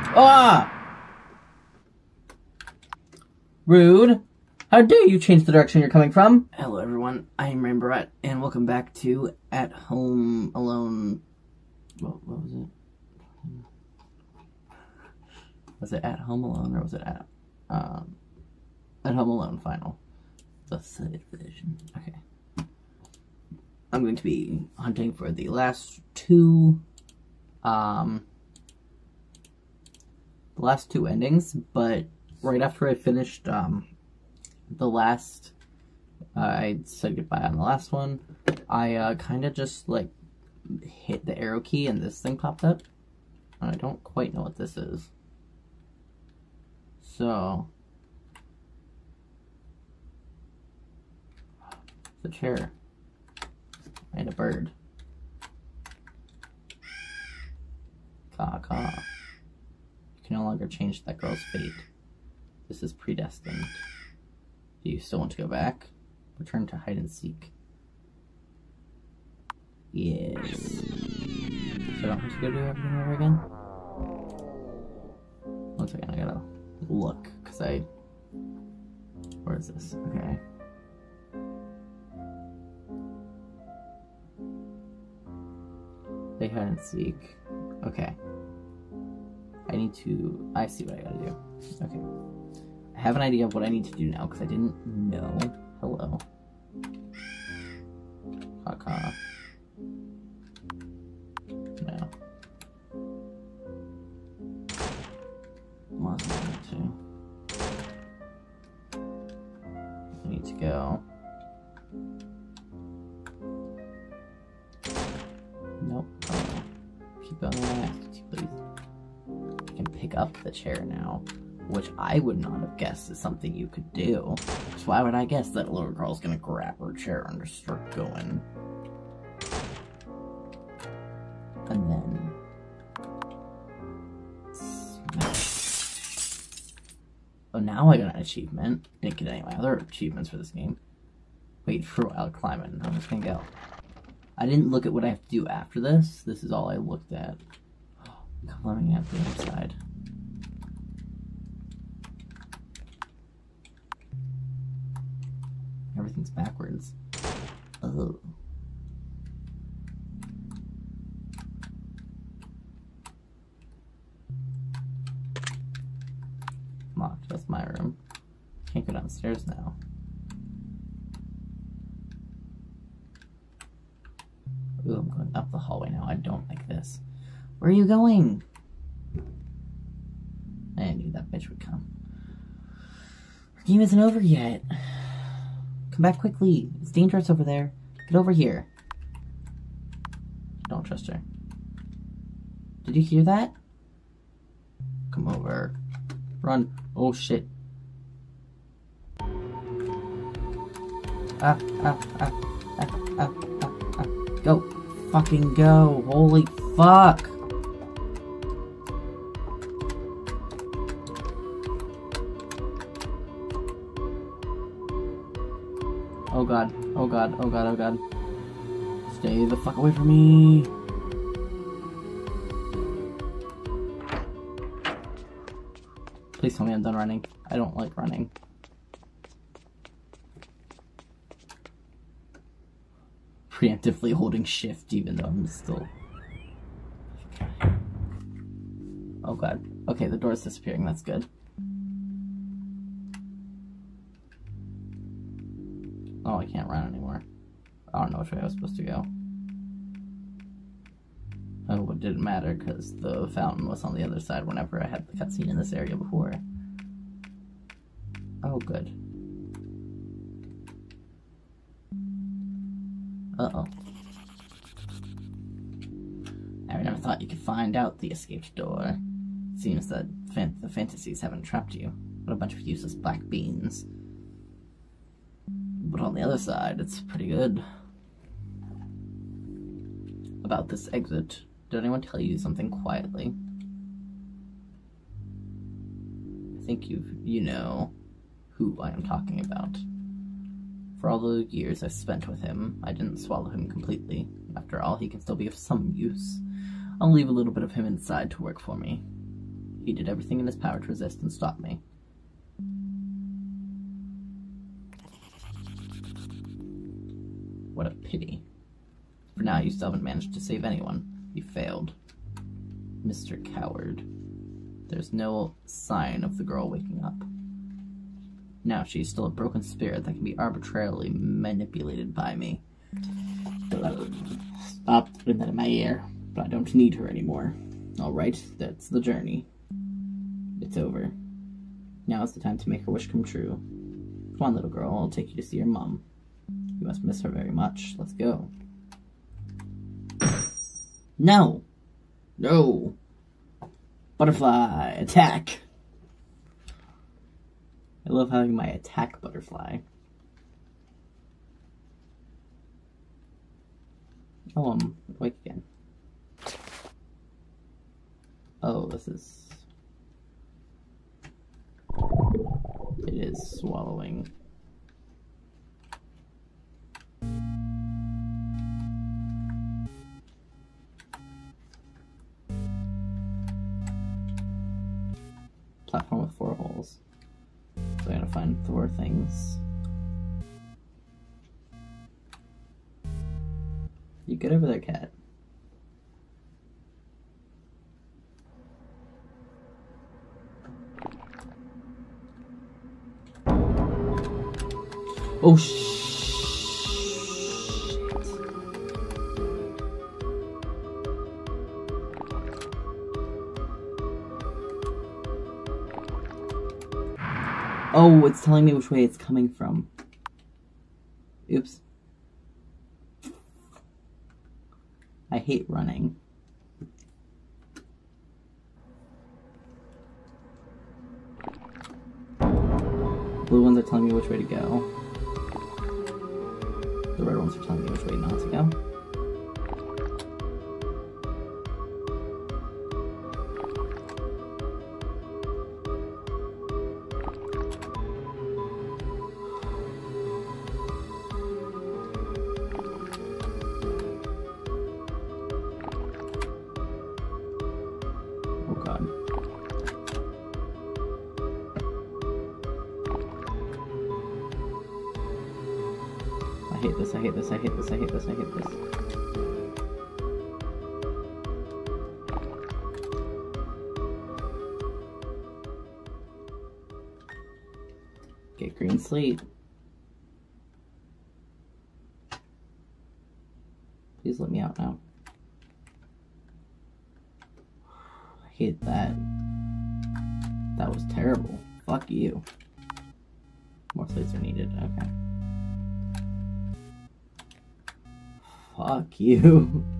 Ah! Rude. How dare you change the direction you're coming from? Hello everyone, I'm Rainbowrat, and welcome back to At Home Alone... What, what was it? Was it At Home Alone, or was it At... Um, at Home Alone Final? The third version. Okay. I'm going to be hunting for the last two, um, the last two endings, but right after I finished, um, the last, uh, I said goodbye on the last one, I, uh, kind of just, like, hit the arrow key and this thing popped up. I don't quite know what this is. So, the chair and a bird. Caw caw. Can no longer change that girl's fate. This is predestined. Do you still want to go back? Return to hide and seek. Yes. So I don't have to go do everything over again? One second, I gotta look, because I... Where is this? Okay. They hide and seek. Okay. I need to... I see what I gotta do. Okay. I have an idea of what I need to do now, because I didn't know. Hello. Caw. I would not have guessed is something you could do. So why would I guess that little girl's gonna grab her chair and just start going? And then... Oh, now I got an achievement. Didn't get any of my other achievements for this game. Wait for a while, climb it, I'm just gonna go. I didn't look at what I have to do after this. This is all I looked at. Climbing at the other Oh. Locked. That's my room. Can't go downstairs now. Ooh, I'm going up the hallway now. I don't like this. Where are you going? I knew that bitch would come. Our game isn't over yet. Come back quickly. It's dangerous over there. Get over here. Don't trust her. Did you hear that? Come over. Run. Oh shit. Ah, ah, ah, ah, ah, ah, ah. Go. Fucking go. Holy fuck. Oh god. Oh god. Oh god. Stay the fuck away from me. Please tell me I'm done running. I don't like running. Preemptively holding shift even though I'm still... Oh god. Okay, the door's disappearing. That's good. Oh, I can't run anymore. I don't know which way I was supposed to go. Oh, it didn't matter because the fountain was on the other side whenever I had the cutscene in this area before. Oh, good. Uh-oh. I never thought you could find out the escaped door. Seems that fan the fantasies haven't trapped you. What a bunch of useless black beans. But on the other side, it's pretty good. About this exit, did anyone tell you something quietly? I think you you know who I am talking about. For all the years I've spent with him, I didn't swallow him completely. After all, he can still be of some use. I'll leave a little bit of him inside to work for me. He did everything in his power to resist and stop me. What a pity. For now, you still haven't managed to save anyone. You failed. Mr. Coward. There's no sign of the girl waking up. Now she's still a broken spirit that can be arbitrarily manipulated by me. Stop putting that in my ear, but I don't need her anymore. Alright, that's the journey. It's over. Now is the time to make her wish come true. Come on, little girl, I'll take you to see your mom. You must miss her very much. Let's go. No! No! Butterfly, attack! I love having my attack butterfly. Oh, I'm awake again. Oh, this is... It is swallowing. Platform with four holes. So I gotta find four things. You get over there, cat? Oh shit. Oh, it's telling me which way it's coming from. Oops. I hate running. Blue ones are telling me which way to go. The red ones are telling me which way not to go. Fuck you.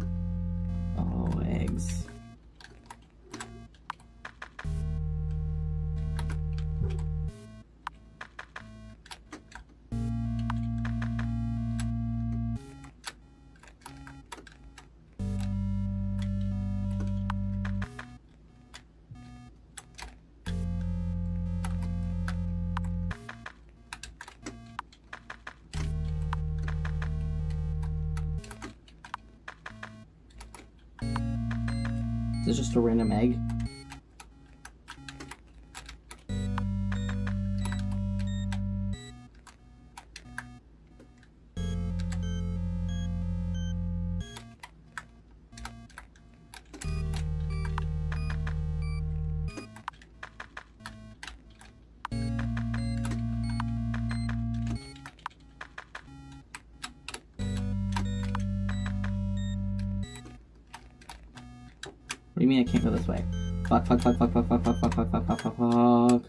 can't go this way? Fuck, fuck, fuck, fuck, fuck, fuck, fuck, fuck, fuck, fuck, fuck, fuck, fuck.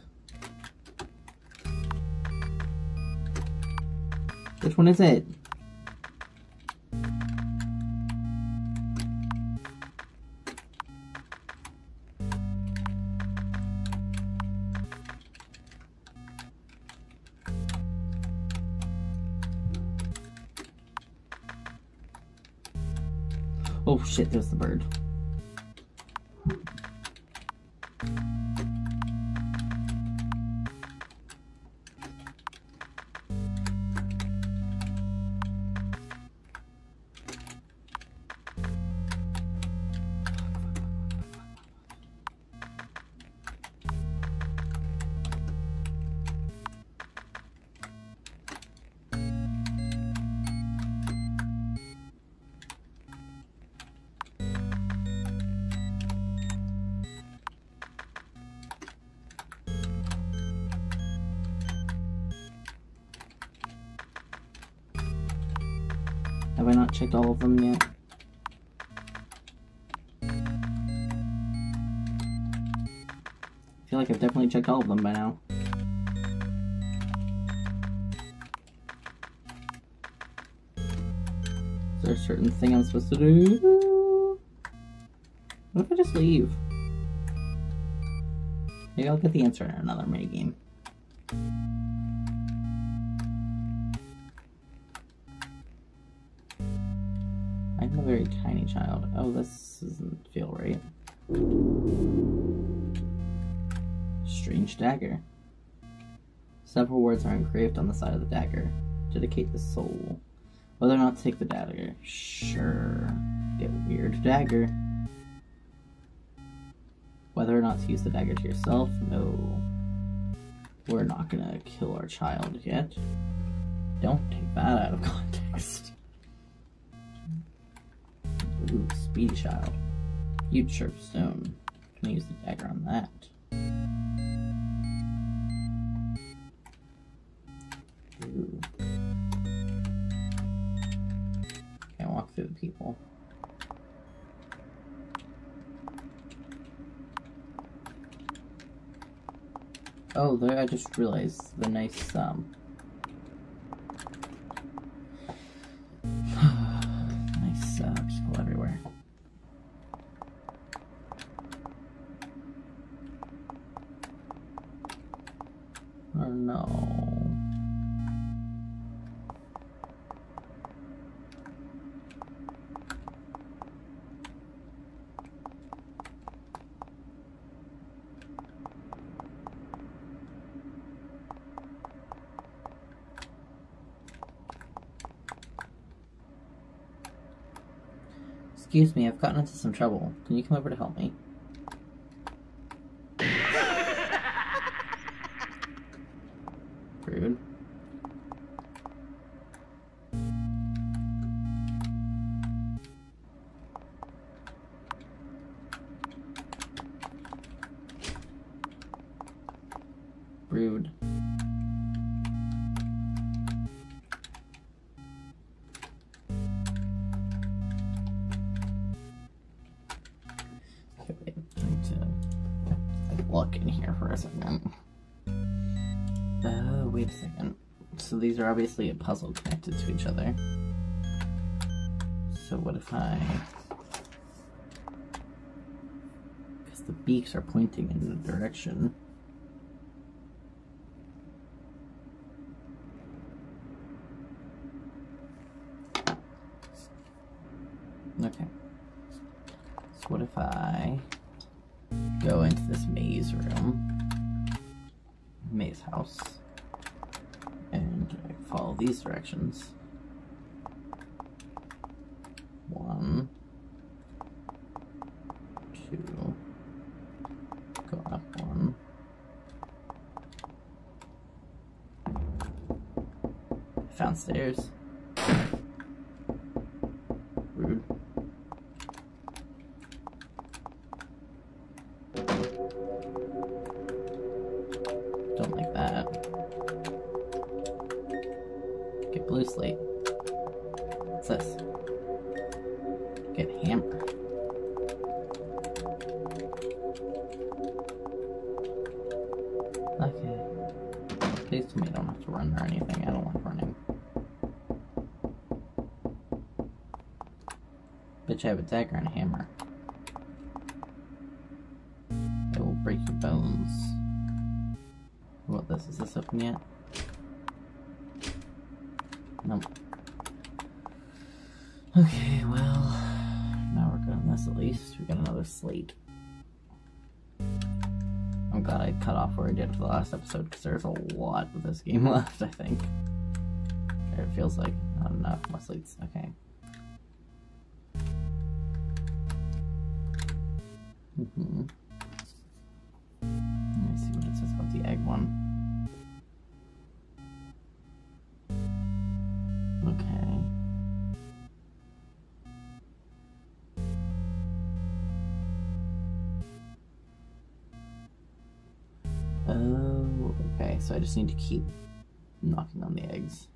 Which one is it? Oh shit, there's the bird. Checked all of them by now. Is there a certain thing I'm supposed to do? What if I just leave? Maybe I'll get the answer in another minigame. I'm a very tiny child. Oh, this doesn't feel right. Strange dagger. Several words are engraved on the side of the dagger. Dedicate the soul. Whether or not to take the dagger. Sure. Get weird dagger. Whether or not to use the dagger to yourself. No. We're not gonna kill our child yet. Don't take that out of context. Ooh, speedy child. Huge sharp stone. Can I use the dagger on that? Ooh. Can't walk through the people. Oh, there, I just realized the nice, um... Excuse me, I've gotten into some trouble. Can you come over to help me? Obviously a puzzle connected to each other. So what if I... Because the beaks are pointing in the direction. Follow these directions? One, two, go up one. Found stairs. Because there's a lot of this game left, I think. It feels like not enough more slates. Okay. Mm-hmm. Oh, okay. So I just need to keep knocking on the eggs.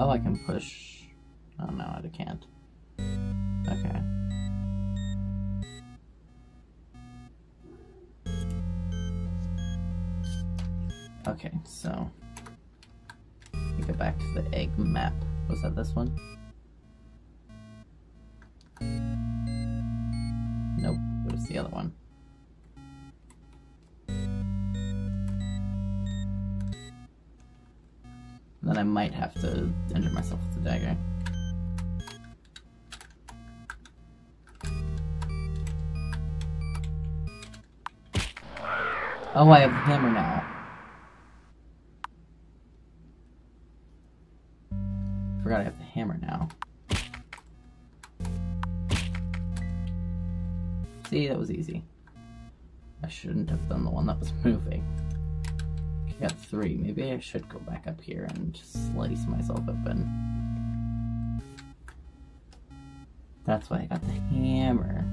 Oh, I can push. Oh no, I can't. Okay. Okay, so we go back to the egg map. Was that this one? Might have to injure myself with the dagger. Oh, I have the hammer now. Forgot I have the hammer now. See, that was easy. I shouldn't have done the one that was moving. Got three. Maybe I should go back up here and slice myself open. That's why I got the hammer.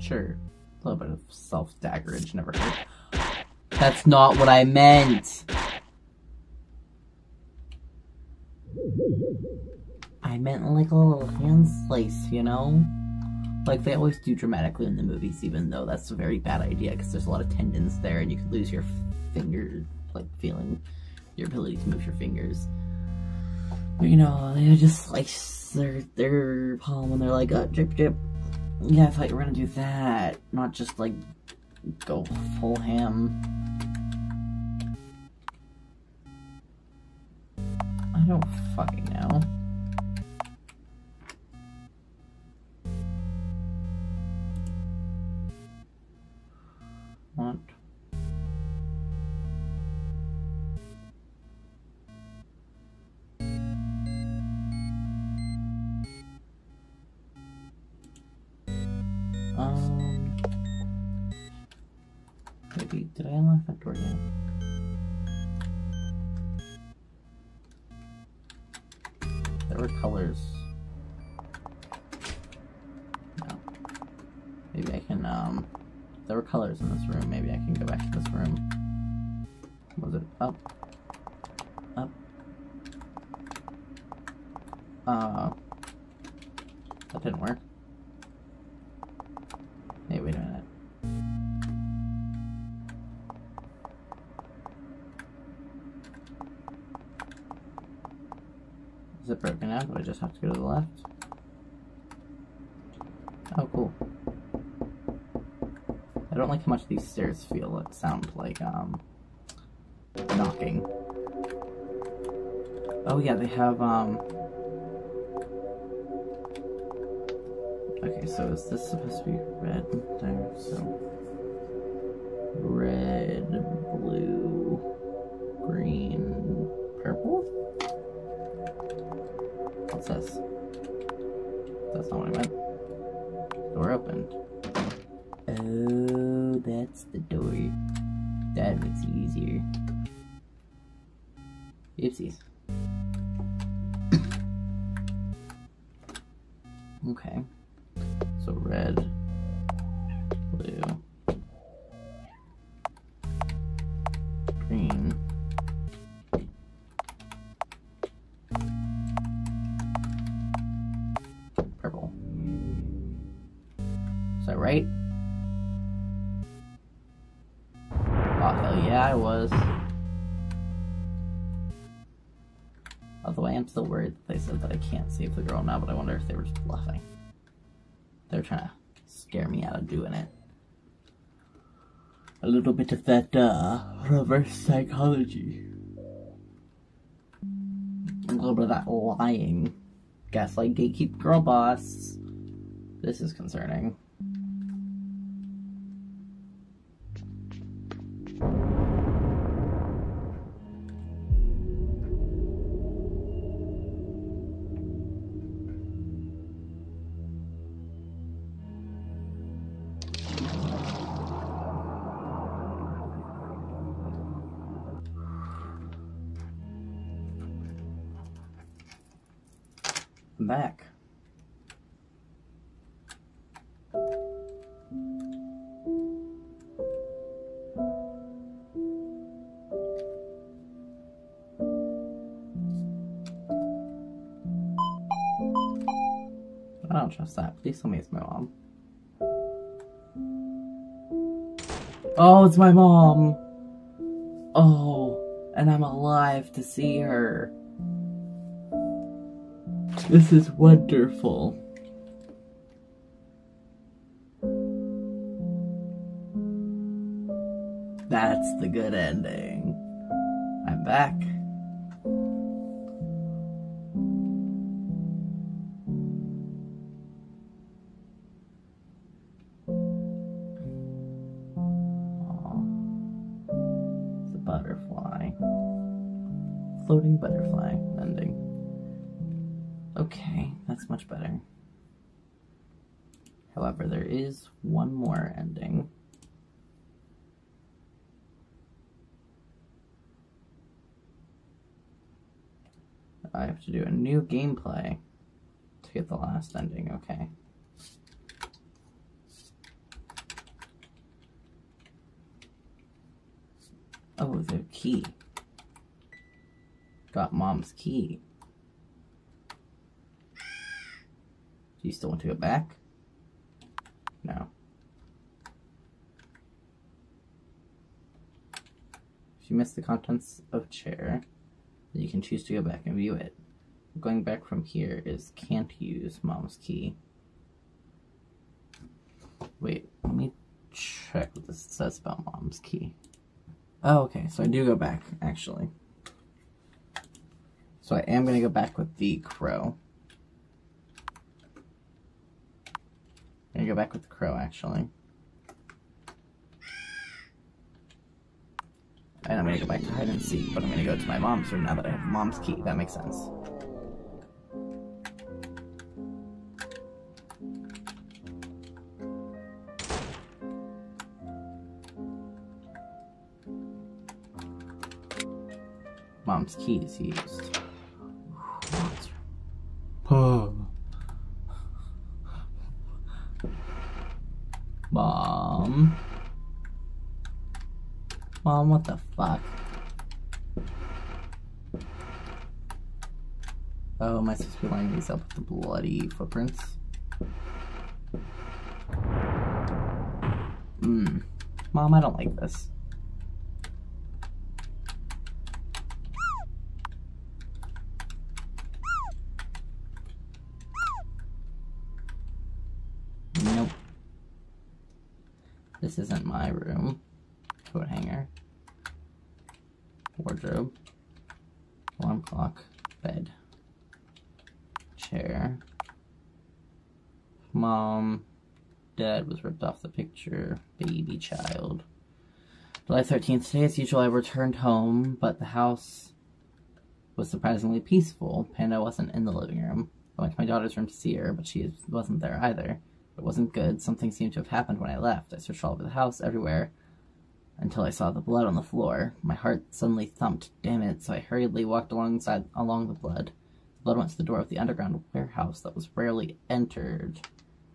Sure, a little bit of self-daggerage never hurt. That's not what I meant! I meant like a little hand slice, you know? Like they always do dramatically in the movies, even though that's a very bad idea because there's a lot of tendons there and you could lose your finger, like feeling your ability to move your fingers. But you know, they just slice their, their palm and they're like, oh, drip, drip. Yeah, I thought you were gonna do that, not just like go full ham. I don't fucking know. There were colors. No. Maybe I can, um, there were colors in this room. Maybe I can go back to this room. Was it up? Up? Uh, that didn't work. Now? Do I just have to go to the left? Oh, cool. I don't like how much these stairs feel. It sound like, um, knocking. Oh yeah, they have, um... Okay, so is this supposed to be red there? So... Red, Okay. So red, blue, that I can't save the girl now, but I wonder if they were just bluffing. They're trying to scare me out of doing it. A little bit of that, uh, reverse psychology. A little bit of that lying. Gaslight gatekeep girl boss. This is concerning. Don't trust that. Please tell me it's my mom. Oh, it's my mom. Oh, and I'm alive to see her. This is wonderful. That's the good ending. I'm back. Gameplay to get the last ending, okay. Oh, the key. Got mom's key. Do you still want to go back? No. If you miss the contents of chair, you can choose to go back and view it. Going back from here is can't use mom's key. Wait, let me check what this says about mom's key. Oh, okay, so I do go back, actually. So I am going to go back with the crow. I'm going to go back with the crow, actually. And I'm going to go back to hide and seek, but I'm going to go to my mom's room now that I have mom's key. That makes sense. Mom's key is used. Mom. Mom, what the fuck? Oh, am I supposed to be lining these up with the bloody footprints? Mmm. Mom, I don't like this. Nope. This isn't my room. Coat hanger. Wardrobe. Alarm clock. Bed. Chair. Mom. Dad was ripped off the picture. Baby child. July 13th. Today, as usual, I returned home, but the house was surprisingly peaceful. Panda wasn't in the living room. I went to my daughter's room to see her, but she wasn't there either. It wasn't good. Something seemed to have happened when I left. I searched all over the house, everywhere, until I saw the blood on the floor. My heart suddenly thumped. Damn it, so I hurriedly walked alongside along the blood. The blood went to the door of the underground warehouse that was rarely entered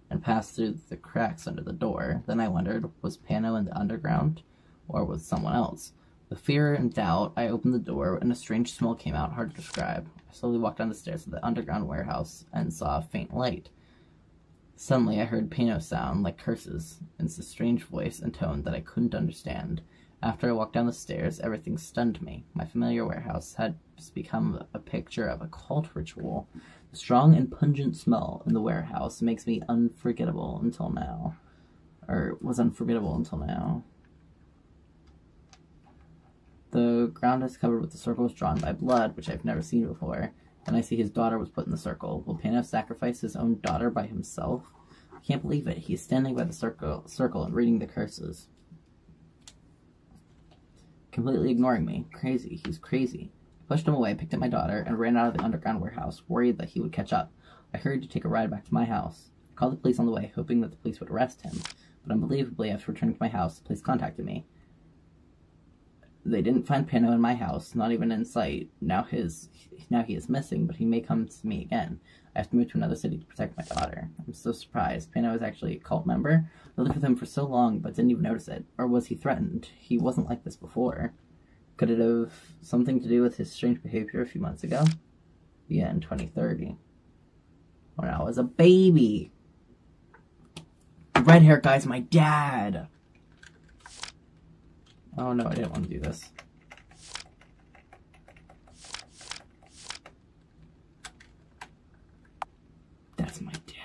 and passed through the cracks under the door. Then I wondered, was Pano in the underground, or was someone else? With fear and doubt, I opened the door, and a strange smell came out, hard to describe. I slowly walked down the stairs of the underground warehouse and saw a faint light. Suddenly, I heard Pino sound like curses in a strange voice and tone that I couldn't understand. After I walked down the stairs, everything stunned me. My familiar warehouse had become a picture of a cult ritual. The strong and pungent smell in the warehouse makes me unforgettable until now. Or was unforgettable until now. The ground is covered with the circles drawn by blood, which I've never seen before. And I see his daughter was put in the circle. Will Pano sacrifice his own daughter by himself? I can't believe it. He's standing by the circle, circle and reading the curses. Completely ignoring me. Crazy. He's crazy. I pushed him away, picked up my daughter, and ran out of the underground warehouse, worried that he would catch up. I hurried to take a ride back to my house. I called the police on the way, hoping that the police would arrest him. But unbelievably, after returning to my house, the police contacted me. They didn't find Pano in my house, not even in sight. Now his now he is missing, but he may come to me again. I have to move to another city to protect my daughter. I'm so surprised. Pano is actually a cult member. I lived with him for so long, but didn't even notice it. Or was he threatened? He wasn't like this before. Could it have something to do with his strange behavior a few months ago? Yeah, in 2030. when I was a baby. The red hair guy's my dad. Oh no, I didn't want to do this. That's my dad.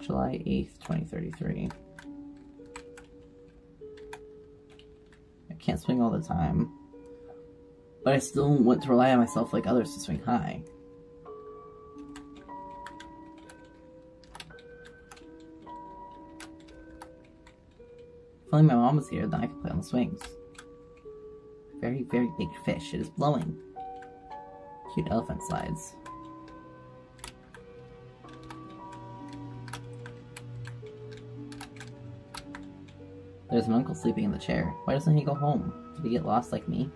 July 8th, 2033. I can't swing all the time. But I still want to rely on myself like others to swing high. Only my mom was here, then I could play on the swings. Very, very big fish. It is blowing. Cute elephant slides. There's an uncle sleeping in the chair. Why doesn't he go home? Did he get lost like me?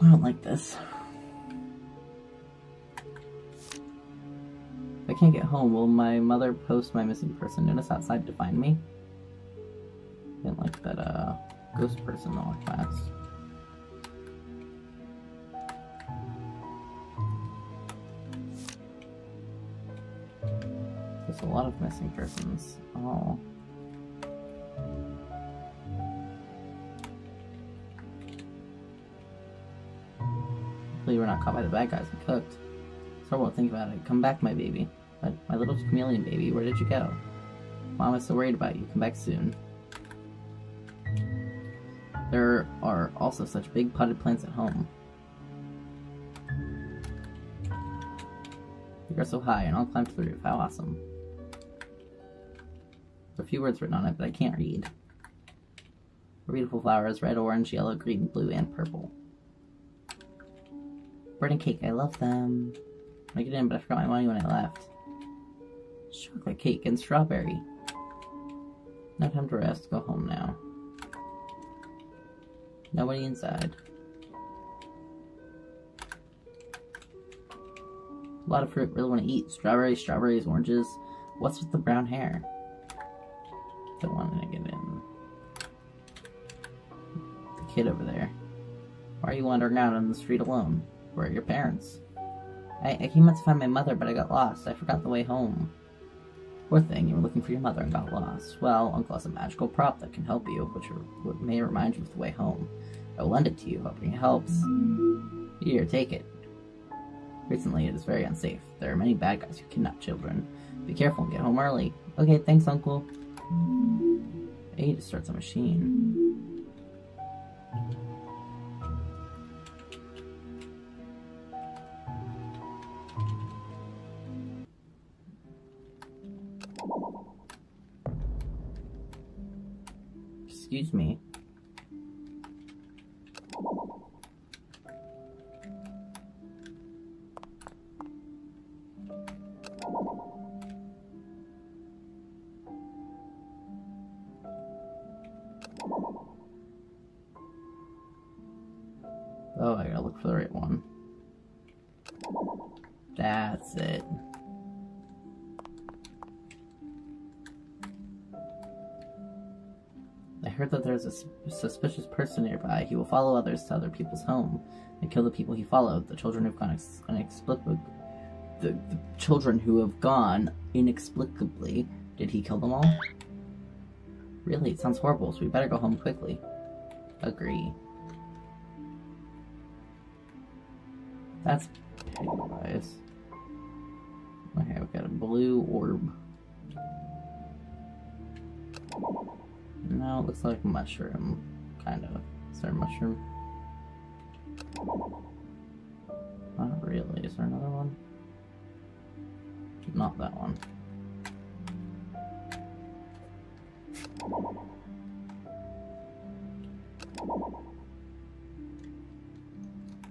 I don't like this. I can't get home, will my mother post my missing person notice outside to find me? I didn't like that, uh, ghost person though, class. There's a lot of missing persons. Oh. Hopefully we're not caught by the bad guys and cooked. So won't think about it. Come back, my baby. But my little chameleon baby, where did you go? Mom is so worried about you. Come back soon. There are also such big potted plants at home. You're so high, and I'll climb to the roof. How awesome. There's a few words written on it, but I can't read. Beautiful flowers, red, orange, yellow, green, blue, and purple. Bread and cake, I love them. I get in, but I forgot my money when I left. Chocolate cake and strawberry. No time to rest, go home now. Nobody inside. A lot of fruit, really want to eat. Strawberries, strawberries, oranges. What's with the brown hair? Don't want to get in. The kid over there. Why are you wandering out on the street alone? Where are your parents? I, I came out to find my mother, but I got lost. I forgot the way home. Poor thing, you were looking for your mother and got lost. Well, Uncle has a magical prop that can help you, which may remind you of the way home. I will lend it to you, hoping it helps. Here, take it. Recently, it is very unsafe. There are many bad guys who kidnap children. Be careful and get home early. Okay, thanks, Uncle. I need to start the machine. Excuse me. There's a suspicious person nearby. He will follow others to other people's home and kill the people he followed. The children who've gone ex- inexplicably. The, the children who have gone inexplicably. Did he kill them all? Really, it sounds horrible, so we better go home quickly. Agree. That's Pennywise. Okay, we've got a blue orb. No, it looks like mushroom. Kind of. Is there a mushroom? Not really. Is there another one? Not that one.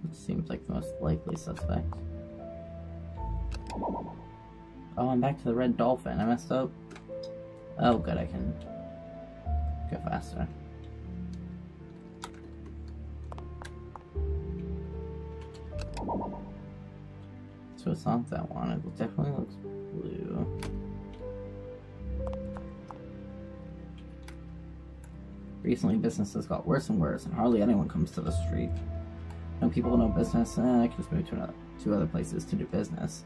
It seems like the most likely suspect. Oh, I'm back to the red dolphin. I messed up. Oh, good, I can go faster. So it's not that one. It definitely looks blue. Recently, businesses got worse and worse, and hardly anyone comes to the street. No people, no business. Eh, I can just move to another, to other places to do business.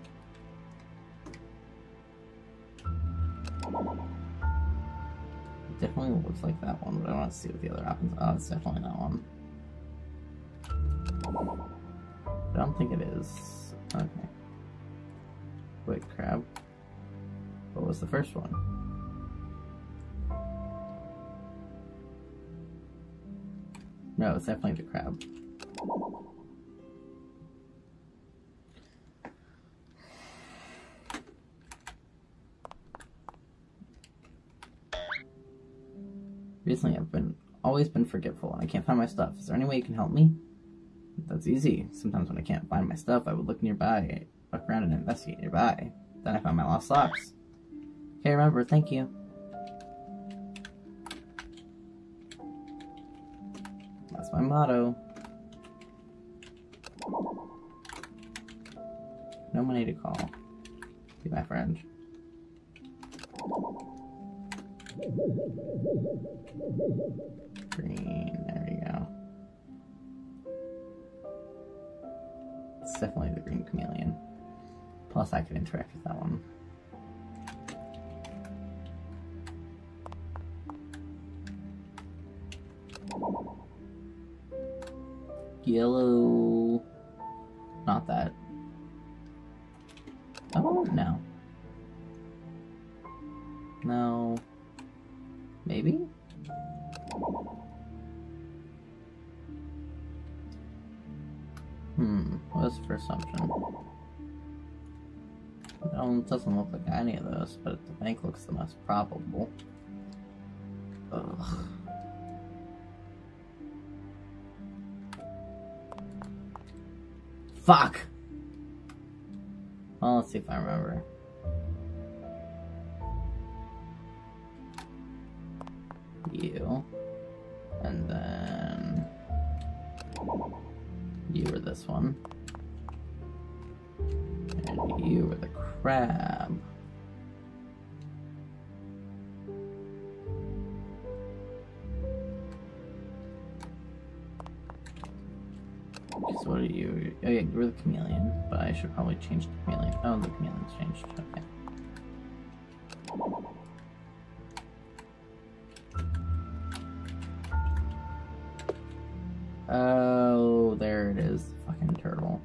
Looks like that one, but I want to see what the other happens. Oh, it's definitely that one. I don't think it is. Okay. Wait, crab. What was the first one? No, it's definitely the crab. Recently, I've been always been forgetful and I can't find my stuff. Is there any way you can help me? That's easy. Sometimes when I can't find my stuff, I would look nearby, look around and investigate nearby. Then I found my lost socks. Okay, remember, thank you. That's my motto. No money to call. Be my friend. Green, there we go. It's definitely the green chameleon. Plus I could interact with that one. Yellow. But the bank looks the most probable. Ugh. Fuck! Well, let's see if I remember. You. And then... You were this one. And you were the crab. Chameleon, but I should probably change the chameleon. Oh, the chameleon's changed. Okay. Oh, there it is. Fucking turtle.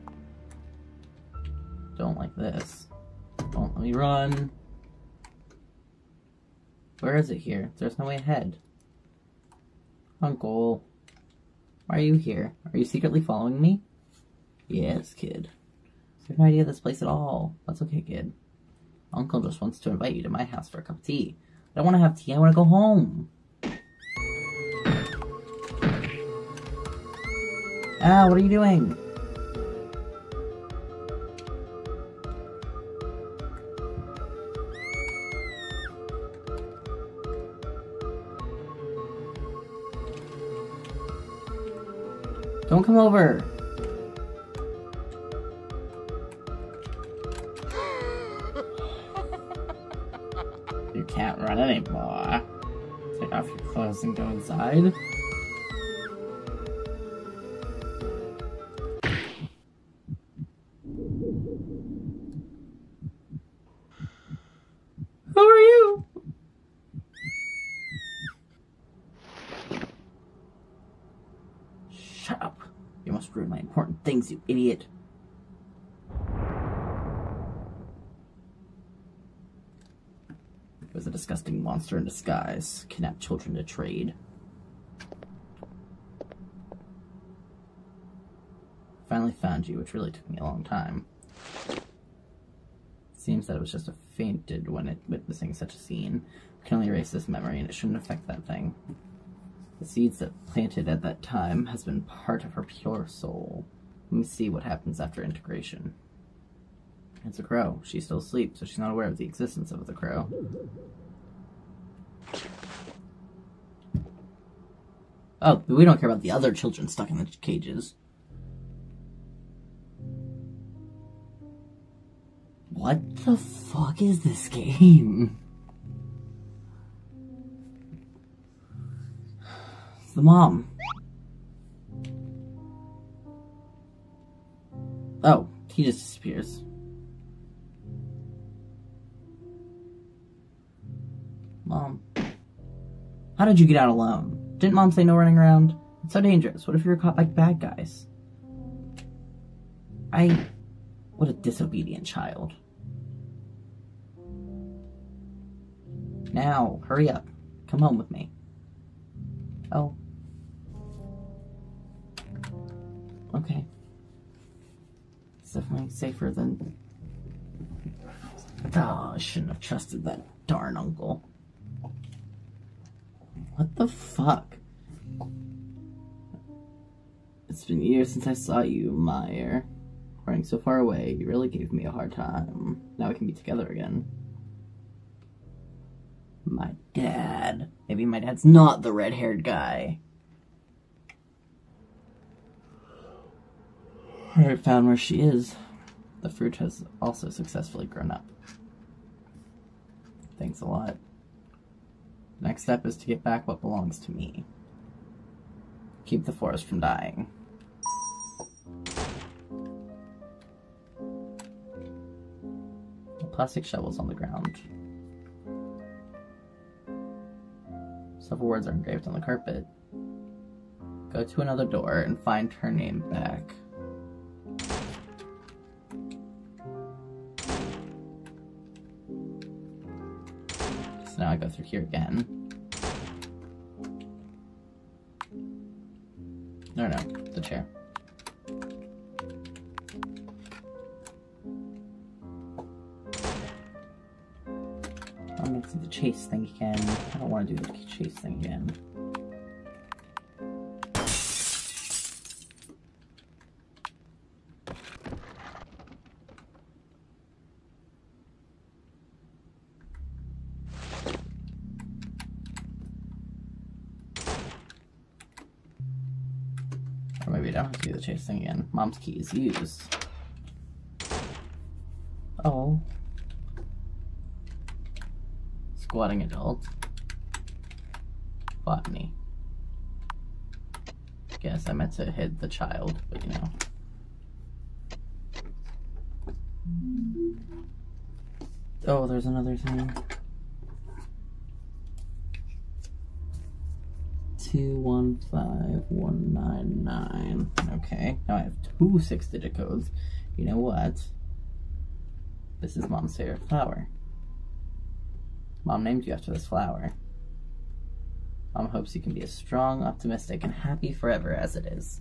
Don't like this. Don't let me run. Where is it here? There's no way ahead. Uncle. Why are you here? Are you secretly following me? Yes, kid. You have no idea this place at all. That's okay, kid. Uncle just wants to invite you to my house for a cup of tea. I don't want to have tea, I want to go home. Ah, what are you doing? Don't come over. Who are you? Shut up. You must ruin my important things, you idiot. It was a disgusting monster in disguise. Kidnapped children to trade. Which really took me a long time. Seems that it was just a fainted when it witnessing such a scene. I can only erase this memory and it shouldn't affect that thing. The seeds that planted at that time has been part of her pure soul. Let me see what happens after integration. It's a crow. She's still asleep, so she's not aware of the existence of the crow. Oh, we don't care about the other children stuck in the cages. What the fuck is this game? The mom. Oh, he just disappears. Mom. How did you get out alone? Didn't mom say no running around? It's so dangerous. What if you were caught by bad guys? I. What a disobedient child. Now, hurry up. Come home with me. Oh. Okay. It's definitely safer than. Oh, I shouldn't have trusted that darn uncle. What the fuck? It's been years since I saw you, Meyer. Running so far away, you really gave me a hard time. Now we can be together again. My dad. Maybe my dad's not the red haired guy. I found where she is. The fruit has also successfully grown up. Thanks a lot. Next step is to get back what belongs to me. Keep the forest from dying. Plastic shovels on the ground. Several words are engraved on the carpet. Go to another door and find her name back. So now I go through here again. Chase again. Or maybe I don't have to do the chase thing again. Mom's key is used. Oh. Squatting adult. Botany. Guess I meant to hit the child, but you know. Oh, there's another thing. Two one five one nine nine. Okay, now I have two six-digit codes. You know what? This is Mom's favorite flower. Mom named you after this flower. Mom hopes you can be as strong, optimistic, and happy forever as it is.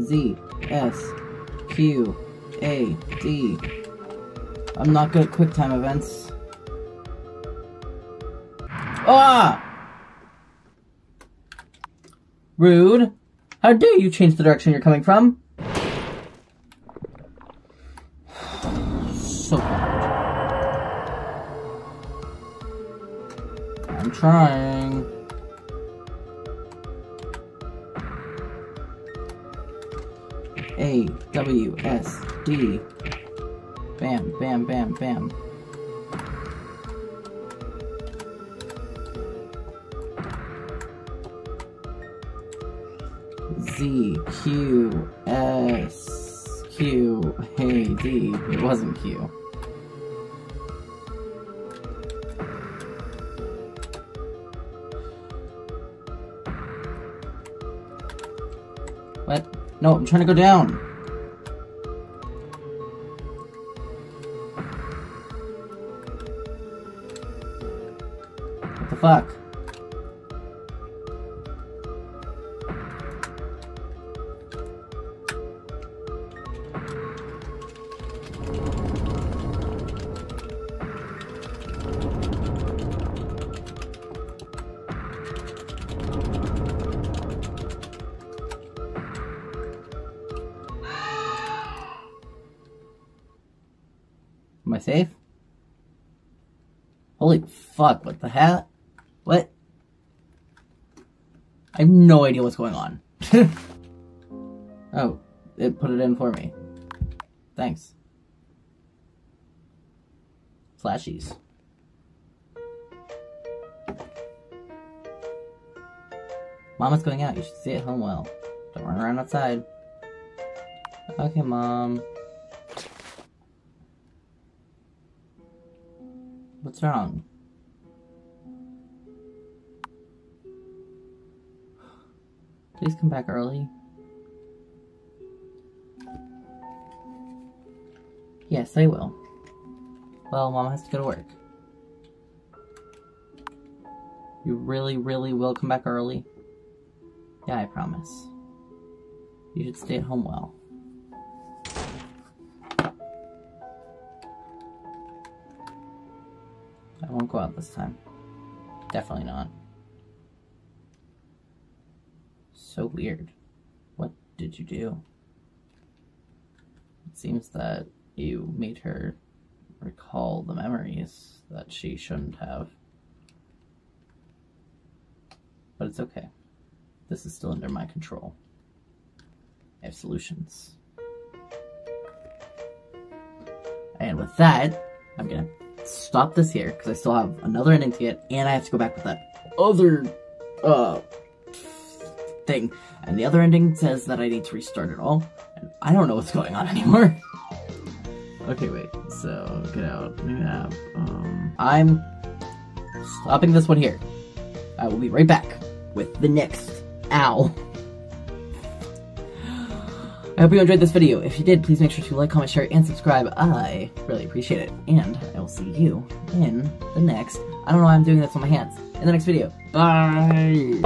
Z, S, Q, A, D. I'm not good at quick time events. Ah! Rude. How dare you change the direction you're coming from? So hard. I'm trying. S D. Bam, bam, bam, bam. Z Q S Q A D. It wasn't Q. What? No, I'm trying to go down. Safe? Holy fuck, what the hell? What? I have no idea what's going on. oh, it put it in for me. Thanks. Flashies. Mama's going out. You should stay at home well. Don't run around outside. Okay, Mom. What's wrong? Please come back early. Yes, I will. Well, Mom has to go to work. You really, really will come back early? Yeah, I promise. You should stay at home well. Won't go out this time. Definitely not. So weird. What did you do? It seems that you made her recall the memories that she shouldn't have. But it's okay. This is still under my control. I have solutions. And with that, I'm gonna stop this here because I still have another ending to get, and I have to go back with that other uh thing. And the other ending says that I need to restart it all, and I don't know what's going on anymore. okay, wait. So get out new app. Um, I'm stopping this one here. I will be right back with the next owl. I hope you enjoyed this video. If you did, please make sure to like, comment, share, and subscribe. I really appreciate it. And I will see you in the next... I don't know why I'm doing this with my hands. In the next video. Bye!